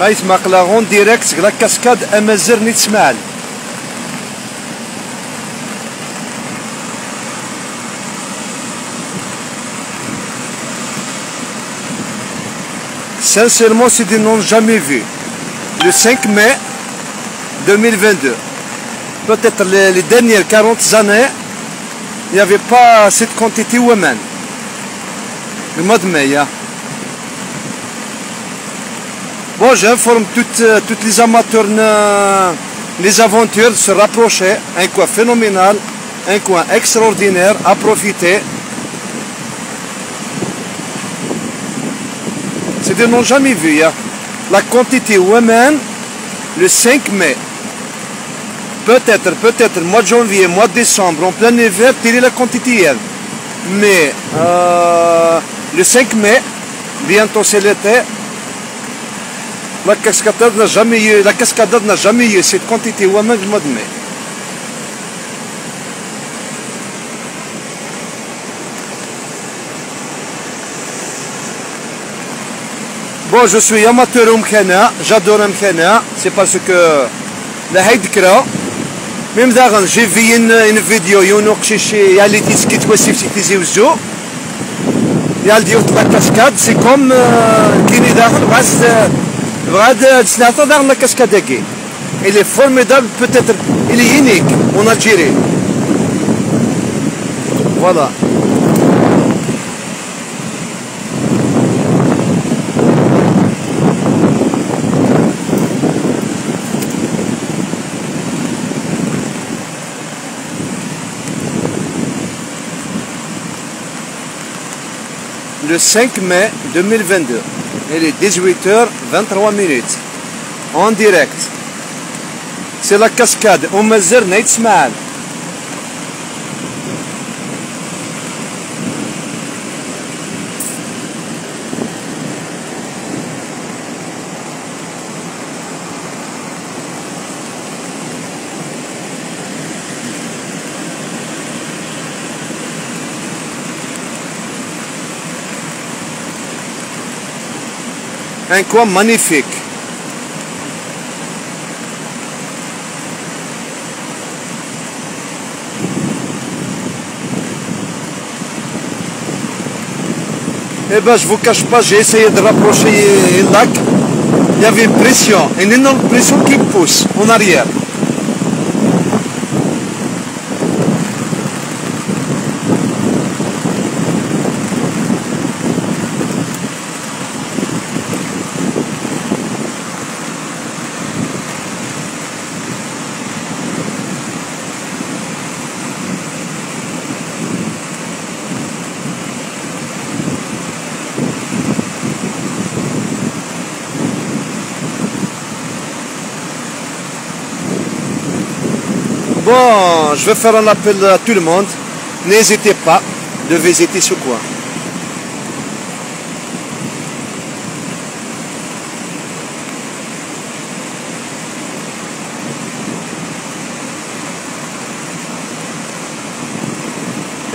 هايت ماقلاغون ديريكت لا كاسكاد امازر نيتسمعل Sincèrement, c'est des noms jamais vus. Le 5 mai 2022. Peut-être les, les dernières 40 années, il n'y avait pas cette quantité women. Le mois de mai. hein. Bon, j'informe toutes, euh, les amateurs, euh, les aventures de se rapprocher. Un coin phénoménal, un coin extraordinaire à profiter. C'est des noms jamais vus. hein. La quantité women, le 5 mai. Peut-être, peut-être, mois de janvier, mois de décembre, en plein hiver, tirer la quantité. hier. Mais euh, le 5 mai, bientôt c'est l'été, la cascadeur n'a jamais eu, la n'a jamais cette quantité ou même mois. Bon, je suis amateur Mkhana, j'adore Mkhana, c'est parce que la Haïdkra, même d'ailleurs, j'ai vu une, vidéo, il y a une qui les disques qui il y a c'est comme euh, بغاد تسنى حتى دار ما كاش كداكي إلي فورميدابل بوتيتر إلي يونيك ونالجيري فوالا voilà. Le 5 mai 2022. Il est 18h23 minutes. En direct. C'est la cascade Omazer Neitsmal. Un coin magnifique. Eh ben, je vous cache pas, j'ai essayé de rapprocher le lac. Il y avait une pression, une énorme pression qui pousse en arrière. Bon, je vais faire un appel à tout le monde. N'hésitez pas de visiter ce coin.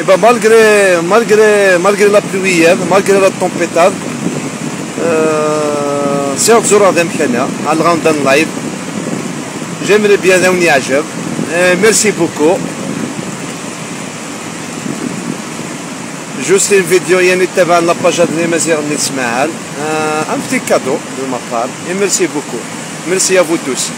Et ben malgré, malgré, malgré la pluie malgré la tempétude, euh, c'est un jour d'Amkhana, à le rendre en live. J'aimerais ميرسي بوكو جوست فيديو يعني تبع لاباج هاد لي مزيغ اللي تسمعها ان بتي كادو دو ما بار ميرسي بوكو ميرسي افو توس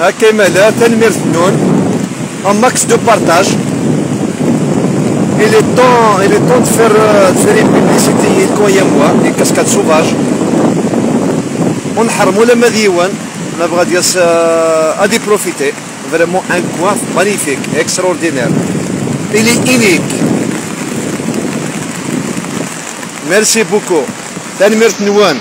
هكا مالا تنمير النون. Un max de partage. Il est temps il est temps de faire euh, de faire une publicité موا les cascades sauvages لما ديوان ما بغا دياس ادي بروفيتي فريمون ان كوان مانيفيك اكستراوردينير il est unique. ميرسي بوكو تنمير نوان